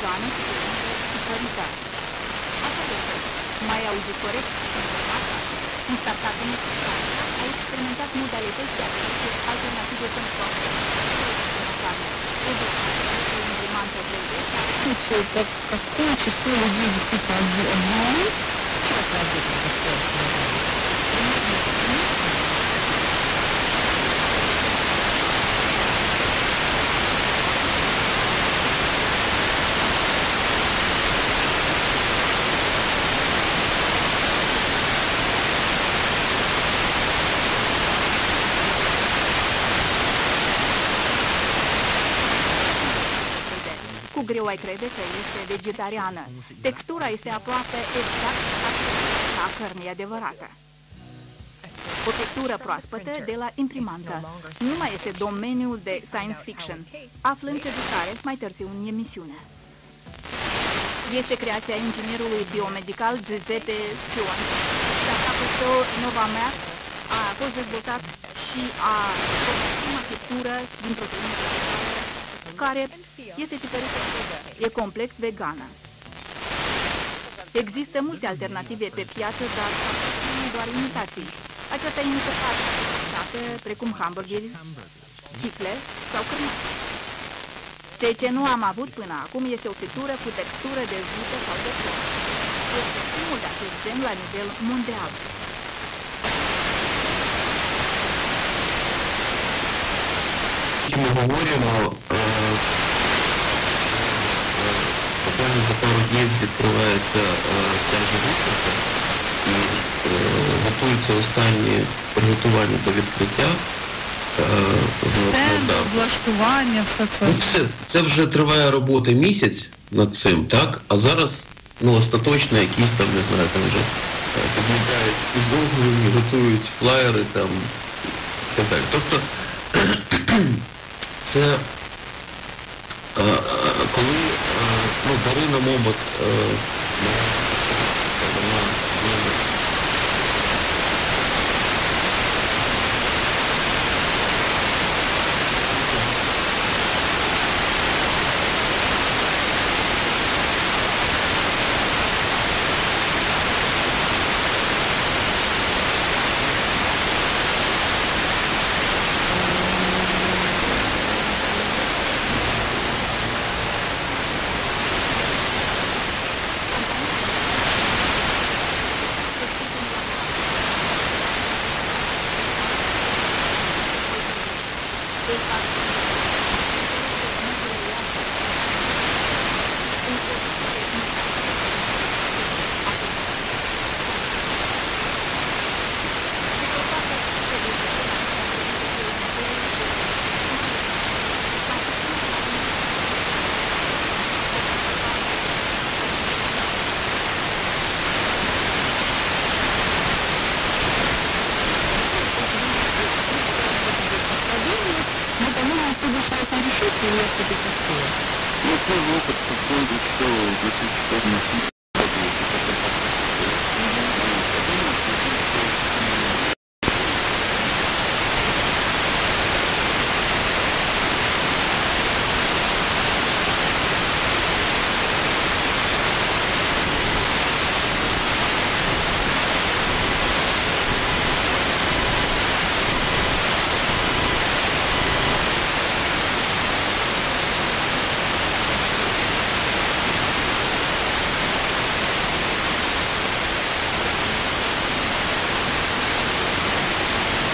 vegană, suculentă și păritoare. Așa este. Mai auzit corect? Asta. Un startup din Franța a experimentat modalități de a produce alternative pentru carne. O imprimantă 3D care случае, как, какое число людей действительно greu ai crede că este vegetariană. Textura este aproape exact aceeași ca a cărnii adevărată. O textură proaspătă de la imprimantă. Nu mai este domeniul de science fiction. Aflăm ce care mai târziu în emisiune. Este creația inginerului biomedical Giuseppe Scion. Startup-ul său Novamap a fost dezvoltat și a fost prima textură din proteine vegetale care este tipărită, e complet vegană. Există multe alternative pe piață, dar nu doar imitații. Aceasta imită parte precum hamburgeri, chifle sau cârnați. Ceea ce nu am avut până acum este o fritură cu textură de vită sau de plăc. Este primul de acest gen la nivel mondial. Ми говоримо, е, е, буквально за пару днів відкривається е, ця ж виставка і е, готуються останні приготування до відкриття. е, Стенд, облаштування, все це. Ну, все, це вже триває робота місяць над цим, так? А зараз ну, остаточно якісь там, не знаю, там вже е, підмітають підлогу, готують флаєри там і так далі. Тобто це е, е, коли е, ну, Дарина Момот understood. This is